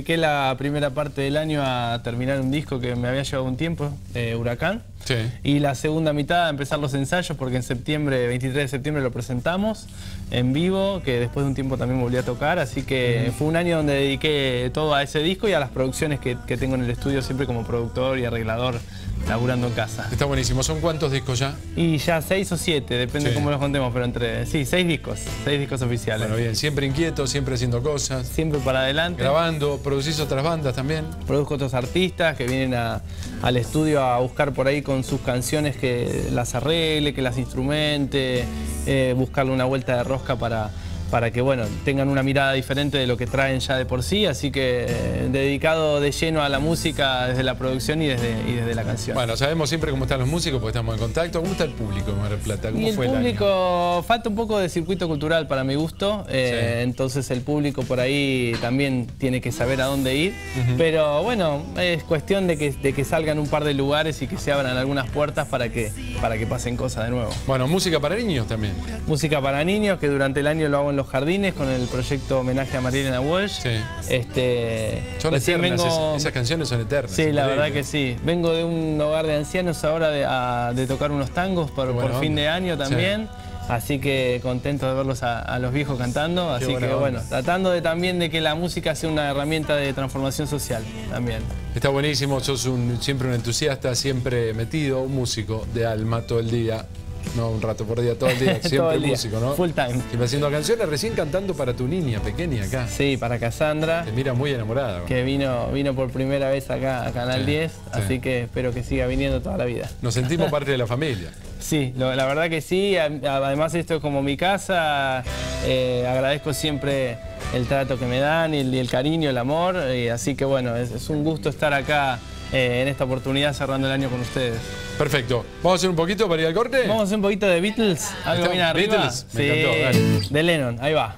dediqué la primera parte del año a terminar un disco que me había llevado un tiempo, eh, Huracán. Sí. Y la segunda mitad a empezar los ensayos porque en septiembre, 23 de septiembre lo presentamos en vivo, que después de un tiempo también volví a tocar, así que fue un año donde dediqué todo a ese disco y a las producciones que, que tengo en el estudio siempre como productor y arreglador laburando en casa. Está buenísimo. ¿Son cuántos discos ya? Y ya seis o siete, depende Sí. cómo los contemos, pero entre, sí, seis discos, seis discos oficiales. Bueno, bien. Siempre inquieto, siempre haciendo cosas. Siempre para adelante. Grabando, producís otras bandas también. Produzco otros artistas que vienen a- al estudio a buscar por ahí con sus canciones que las arregle, que las instrumente, eh, buscarle una vuelta de rosca para, para que bueno, tengan una mirada diferente de lo que traen ya de por sí. Así que eh, dedicado de lleno a la música desde la producción y desde, y desde la canción. Bueno, sabemos siempre cómo están los músicos porque estamos en contacto. ¿Cómo está el público en Mar del Plata? ¿Cómo Y el fue el año? público, falta un poco de circuito cultural para mi gusto, eh, Sí. entonces el público por ahí también tiene que saber a dónde ir, pero bueno, es cuestión de que, de que salgan un par de lugares y que se abran algunas puertas para que, para que pasen cosas de nuevo. Bueno, música para niños también. Música para niños, que durante el año lo hago en los jardines con el proyecto homenaje a Marilena Walsh. Sí. Este, Son eternas, vengo- esas, canciones son eternas. Sí, la verdad que sí. Vengo de un hogar de ancianos ahora de, a- de tocar unos tangos por, por fin onda. de año también. Así que contento de verlos a, a los viejos cantando. Así que onda. bueno, tratando de también de que la música sea una herramienta de transformación social también. Está buenísimo, sos un, siempre un entusiasta, siempre metido, un músico de alma todo el día. No un rato por día, todo el día, siempre el día, músico, ¿no? full time. Siempre haciendo canciones, recién cantando para tu niña pequeña acá. Sí, para Cassandra, Te mira muy enamorada. que vino, vino por primera vez acá a Canal Sí, 10, sí. así que espero que siga viniendo toda la vida. Nos sentimos parte de la familia. Sí, lo- la verdad que sí. Además esto es como mi casa. eh, agradezco siempre el trato que me dan y el, y el cariño, el amor. y así que bueno, es, es un gusto estar acá eh, en esta oportunidad cerrando el año con ustedes. Perfecto. ¿Vamos a hacer un poquito para ir al corte? Vamos a hacer un poquito de Beatles, algo bien arriba. Beatles, me sí, encantó, dale. de Lennon, ahí va.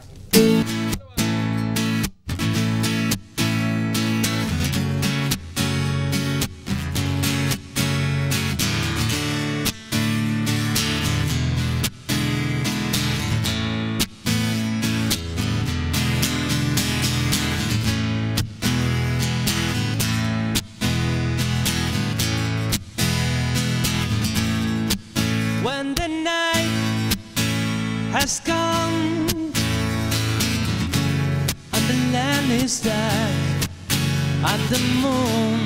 Is and the moon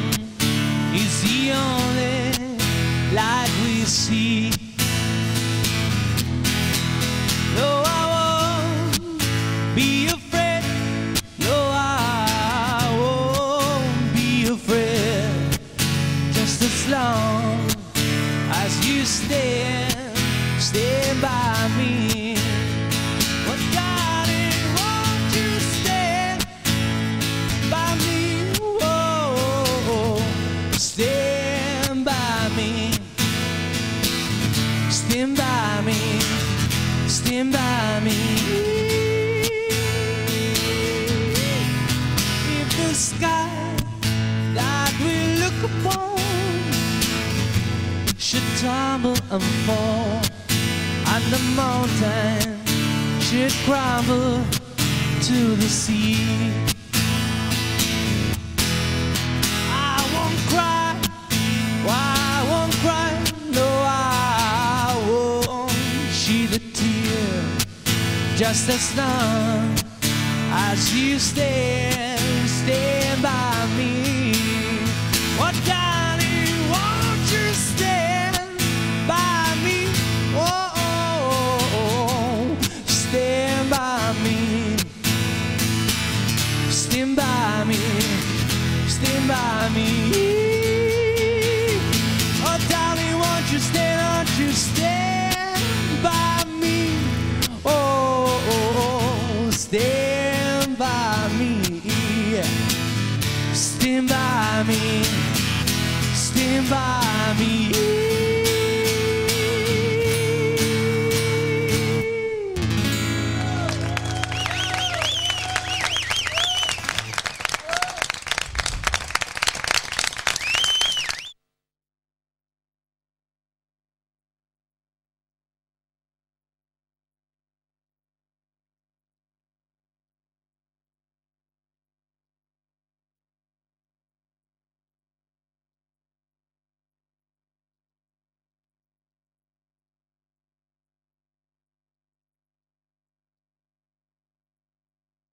is the only light we see. No, I won't be afraid. No, I won't be afraid. Just as long as you stand, stand by me. Stand by me. If the sky that we look upon should tumble and fall, and the mountain should crumble to the sea. Just as long as you stand, stand by me. Oh, darling, won't you stand by me? Oh, oh, oh, stand by me. Stand by me. Stand by me. coming